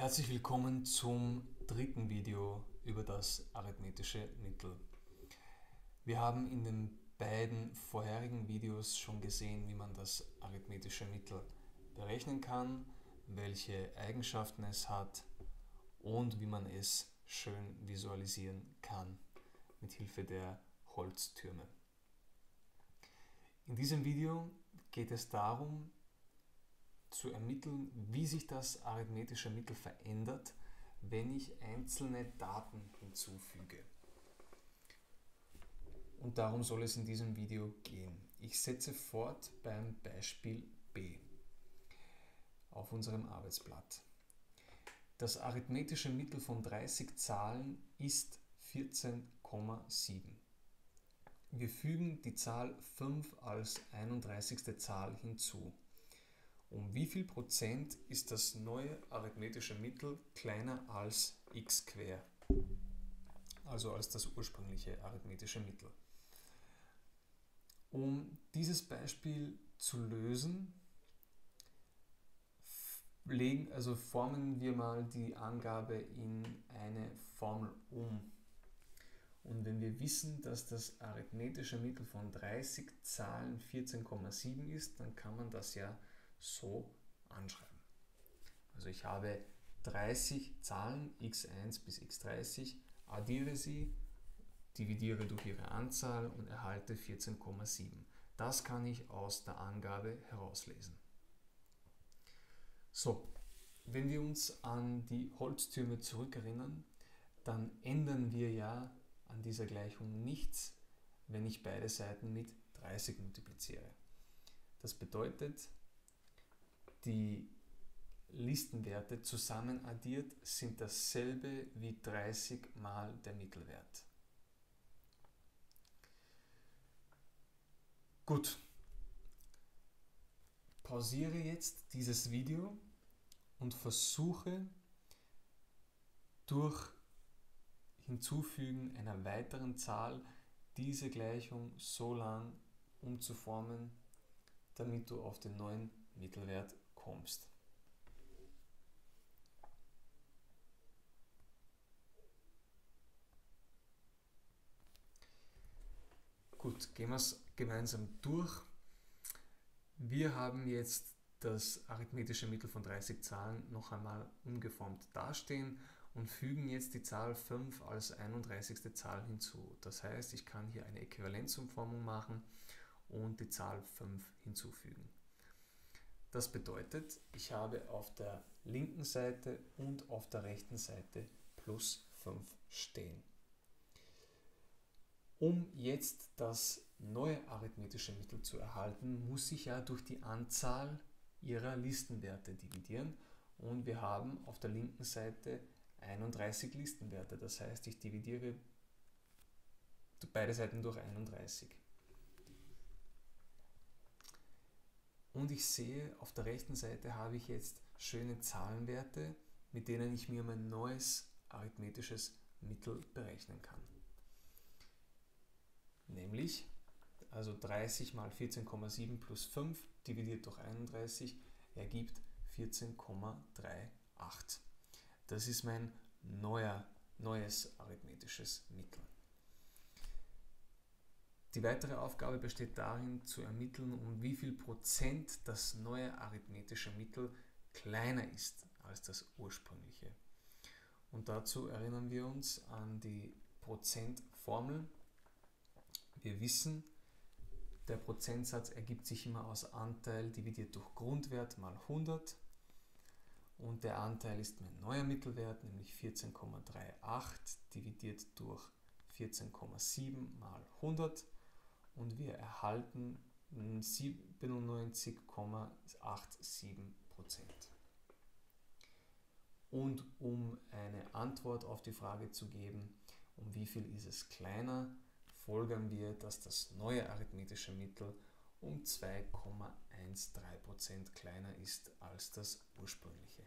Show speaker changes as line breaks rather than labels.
Herzlich willkommen zum dritten Video über das arithmetische Mittel. Wir haben in den beiden vorherigen Videos schon gesehen, wie man das arithmetische Mittel berechnen kann, welche Eigenschaften es hat und wie man es schön visualisieren kann mit Hilfe der Holztürme. In diesem Video geht es darum, zu ermitteln, wie sich das arithmetische Mittel verändert, wenn ich einzelne Daten hinzufüge. Und darum soll es in diesem Video gehen. Ich setze fort beim Beispiel B auf unserem Arbeitsblatt. Das arithmetische Mittel von 30 Zahlen ist 14,7. Wir fügen die Zahl 5 als 31. Zahl hinzu. Um wie viel Prozent ist das neue arithmetische Mittel kleiner als x quer? Also als das ursprüngliche arithmetische Mittel. Um dieses Beispiel zu lösen, legen, also formen wir mal die Angabe in eine Formel um. Und wenn wir wissen, dass das arithmetische Mittel von 30 Zahlen 14,7 ist, dann kann man das ja so anschreiben. Also ich habe 30 Zahlen x1 bis x30, addiere sie, dividiere durch ihre Anzahl und erhalte 14,7. Das kann ich aus der Angabe herauslesen. So, wenn wir uns an die Holztürme zurückerinnern, dann ändern wir ja an dieser Gleichung nichts, wenn ich beide Seiten mit 30 multipliziere. Das bedeutet, die Listenwerte zusammen addiert sind dasselbe wie 30 mal der Mittelwert. Gut, pausiere jetzt dieses Video und versuche durch Hinzufügen einer weiteren Zahl diese Gleichung so lang umzuformen, damit du auf den neuen Mittelwert kommst. Gut, gehen wir es gemeinsam durch. Wir haben jetzt das arithmetische Mittel von 30 Zahlen noch einmal umgeformt dastehen und fügen jetzt die Zahl 5 als 31. Zahl hinzu. Das heißt, ich kann hier eine Äquivalenzumformung machen und die Zahl 5 hinzufügen. Das bedeutet, ich habe auf der linken Seite und auf der rechten Seite plus 5 stehen. Um jetzt das neue arithmetische Mittel zu erhalten, muss ich ja durch die Anzahl ihrer Listenwerte dividieren und wir haben auf der linken Seite 31 Listenwerte. Das heißt, ich dividiere beide Seiten durch 31. Und ich sehe, auf der rechten Seite habe ich jetzt schöne Zahlenwerte, mit denen ich mir mein neues arithmetisches Mittel berechnen kann. Nämlich, also 30 mal 14,7 plus 5 dividiert durch 31 ergibt 14,38. Das ist mein neuer, neues arithmetisches Mittel. Die weitere Aufgabe besteht darin, zu ermitteln, um wie viel Prozent das neue arithmetische Mittel kleiner ist als das ursprüngliche. Und dazu erinnern wir uns an die Prozentformel. Wir wissen, der Prozentsatz ergibt sich immer aus Anteil dividiert durch Grundwert mal 100 und der Anteil ist mein neuer Mittelwert, nämlich 14,38 dividiert durch 14,7 mal 100 und wir erhalten 97,87% Und um eine Antwort auf die Frage zu geben, um wie viel ist es kleiner, folgern wir, dass das neue arithmetische Mittel um 2,13% kleiner ist als das ursprüngliche.